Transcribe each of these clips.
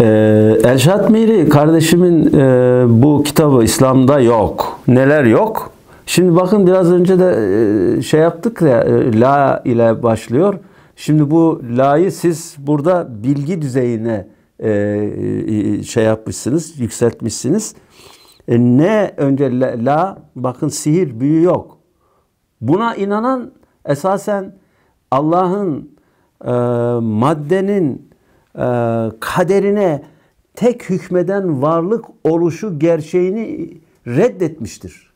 Ee, Elşad Miri kardeşimin e, bu kitabı İslam'da yok. Neler yok? Şimdi bakın biraz önce de e, şey yaptık ya e, la ile başlıyor. Şimdi bu la'yı siz burada bilgi düzeyine e, e, şey yapmışsınız, yükseltmişsiniz. E, ne önce la, la, bakın sihir, büyü yok. Buna inanan esasen Allah'ın e, maddenin kaderine tek hükmeden varlık oluşu gerçeğini reddetmiştir.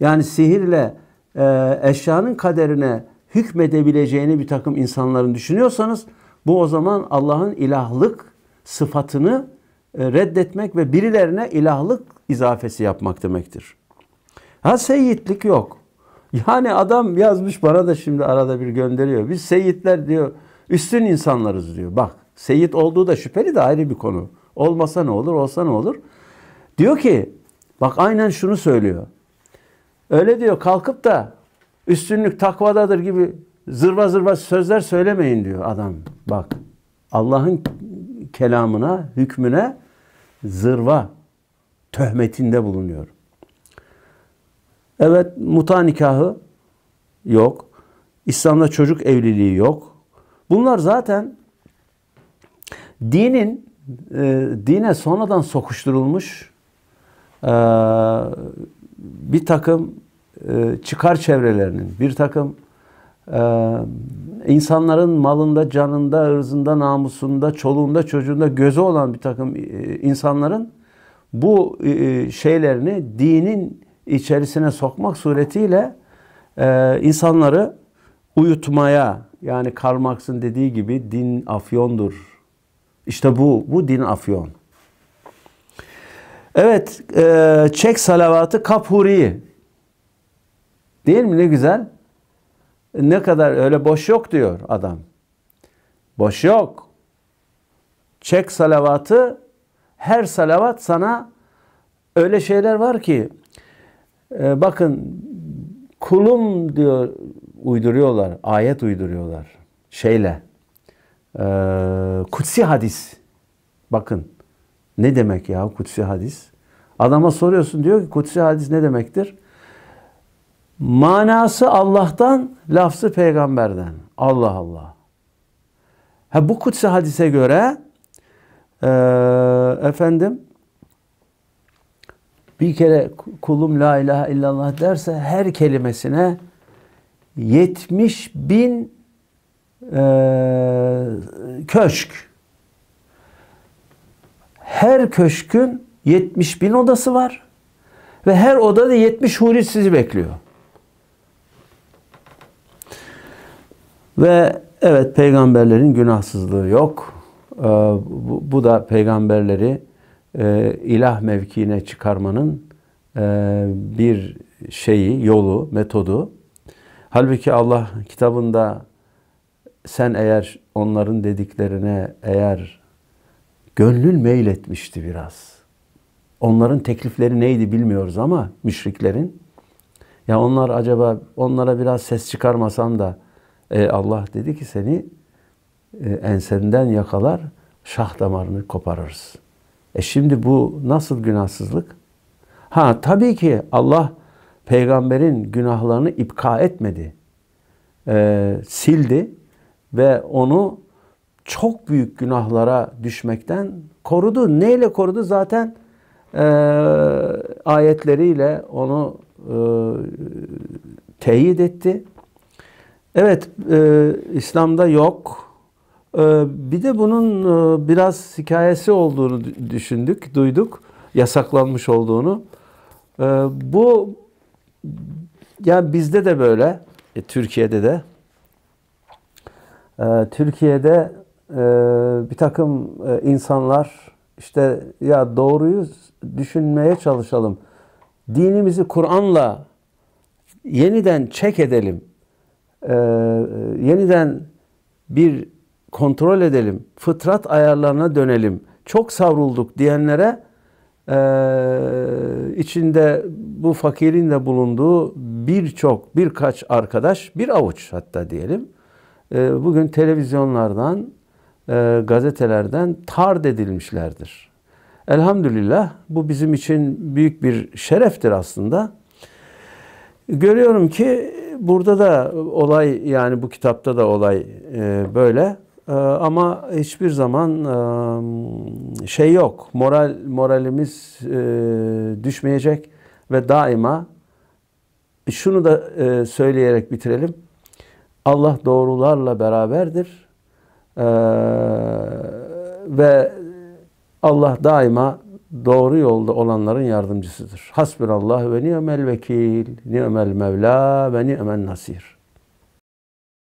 Yani sihirle e, eşyanın kaderine hükmedebileceğini bir takım insanların düşünüyorsanız bu o zaman Allah'ın ilahlık sıfatını e, reddetmek ve birilerine ilahlık izafesi yapmak demektir. Ha seyitlik yok. Yani adam yazmış bana da şimdi arada bir gönderiyor. Biz seyitler diyor üstün insanlarız diyor. Bak seyit olduğu da şüpheli de ayrı bir konu. Olmasa ne olur, olsa ne olur? Diyor ki bak aynen şunu söylüyor. Öyle diyor kalkıp da üstünlük takvadadır gibi zırva zırva sözler söylemeyin diyor adam. Bak Allah'ın kelamına, hükmüne zırva töhmetinde bulunuyor. Evet muta nikahı yok. İslam'da çocuk evliliği yok. Bunlar zaten dinin e, dine sonradan sokuşturulmuş e, bir takım e, çıkar çevrelerinin, bir takım e, insanların malında, canında, ırzında, namusunda, çoluğunda, çocuğunda gözü olan bir takım e, insanların bu e, şeylerini dinin içerisine sokmak suretiyle e, insanları uyutmaya yani Karl Marx'ın dediği gibi din afyondur. İşte bu, bu din afyon. Evet, e, Çek salavatı Kapuri. Değil mi ne güzel? Ne kadar öyle boş yok diyor adam. Boş yok. Çek salavatı her salavat sana öyle şeyler var ki e, bakın kulum diyor uyduruyorlar, ayet uyduruyorlar şeyle. E, kutsi hadis. Bakın ne demek ya kutsi hadis? Adama soruyorsun diyor ki kutsi hadis ne demektir? Manası Allah'tan, lafzı peygamberden. Allah Allah. Ha, bu kutsi hadise göre e, efendim bir kere kulum la ilahe illallah derse her kelimesine 70 bin e, köşk. Her köşkün 70 bin odası var. Ve her odada 70 huri sizi bekliyor. Ve evet peygamberlerin günahsızlığı yok. Ee, bu, bu da peygamberleri e, ilah mevkiine çıkarmanın e, bir şeyi, yolu, metodu. Halbuki Allah kitabında sen eğer onların dediklerine eğer gönlün meyletmişti biraz. Onların teklifleri neydi bilmiyoruz ama müşriklerin. Ya onlar acaba onlara biraz ses çıkarmasam da e, Allah dedi ki seni e, ensenden yakalar şah damarını koparırız. E şimdi bu nasıl günahsızlık? Ha tabii ki Allah peygamberin günahlarını ipka etmedi. E, sildi ve onu çok büyük günahlara düşmekten korudu. Neyle korudu? Zaten e, ayetleriyle onu e, teyit etti. Evet, e, İslam'da yok. E, bir de bunun e, biraz hikayesi olduğunu düşündük, duyduk. Yasaklanmış olduğunu. E, bu yani bizde de böyle, e, Türkiye'de de. E, Türkiye'de e, bir takım e, insanlar işte ya doğruyu düşünmeye çalışalım. Dinimizi Kur'an'la yeniden çek edelim. E, yeniden bir kontrol edelim, fıtrat ayarlarına dönelim, çok savrulduk diyenlere e, içinde bu fakirin de bulunduğu birçok, birkaç arkadaş, bir avuç hatta diyelim, e, bugün televizyonlardan e, gazetelerden tard edilmişlerdir. Elhamdülillah bu bizim için büyük bir şereftir aslında. Görüyorum ki burada da olay yani bu kitapta da olay e, böyle e, ama hiçbir zaman şey yok. Moral moralimiz düşmeyecek ve daima şunu da söyleyerek bitirelim. Allah doğrularla beraberdir. E, ve Allah daima doğru yolda olanların yardımcısıdır. Hasbunallah ve ni'mel vekil, ni'mel mevla ve ni'men nasir.